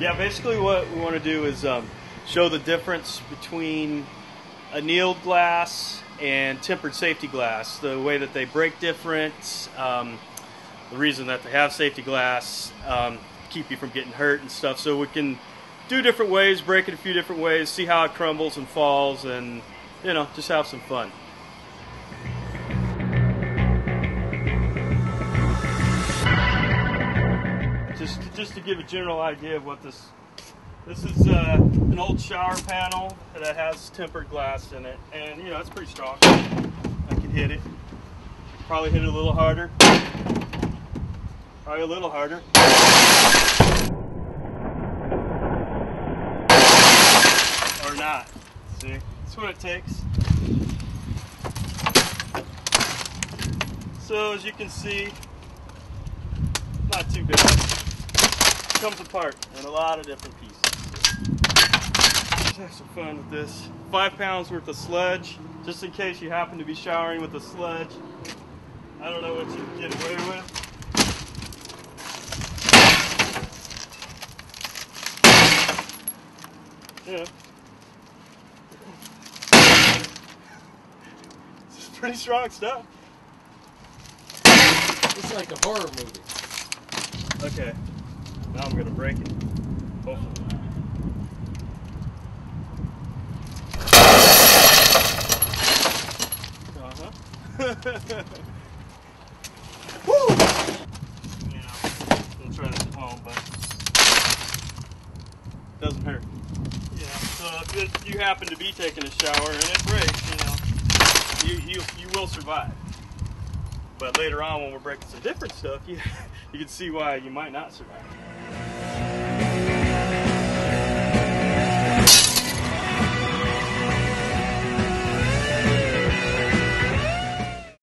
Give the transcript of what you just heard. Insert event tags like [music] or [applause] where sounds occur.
Yeah, basically what we want to do is um, show the difference between annealed glass and tempered safety glass. The way that they break different, um, the reason that they have safety glass, um, keep you from getting hurt and stuff. So we can do different ways, break it a few different ways, see how it crumbles and falls, and you know, just have some fun. Just, just to give a general idea of what this this is uh, an old shower panel that has tempered glass in it, and you know it's pretty strong. I can hit it. Probably hit it a little harder. Probably a little harder. Or not. See, that's what it takes. So as you can see, not too bad. Comes apart in a lot of different pieces. Let's have some fun with this. Five pounds worth of sludge, just in case you happen to be showering with the sludge. I don't know what you get away with. Yeah. [laughs] It's pretty strong stuff. It's like a horror movie. Okay. Now I'm gonna break it. Hopefully. Uh-huh. Woo! You know, we'll try this at home, but doesn't hurt. Yeah. So if it, you happen to be taking a shower and it breaks, you know, you you you will survive. But later on, when we're breaking some different stuff, you [laughs] you can see why you might not survive.